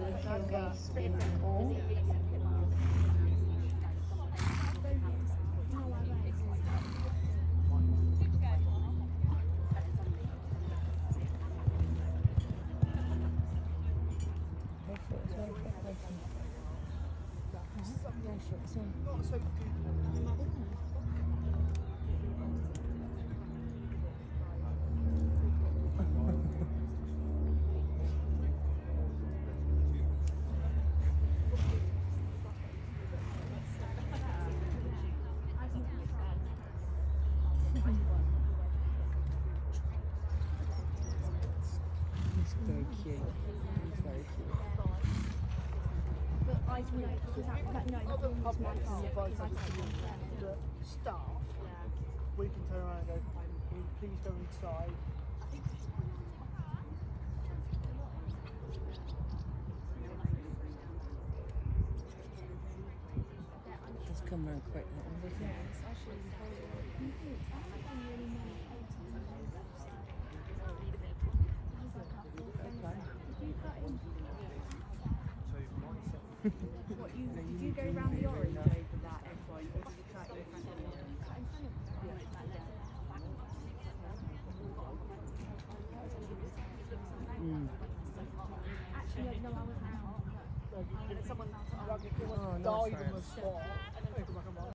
Hugo Springle. He's very cute. He's very cute. But I know because that, that no, that one was my fault. Because I I told you, the staff, we can turn around and go, "Can you please go inside. Let's come round quick. That one, What you did you go round the orange over that endpoint, or did you cut in front of the Mm. Actually, no, I was out. Someone, like, if you Oh, want no, to on the spot,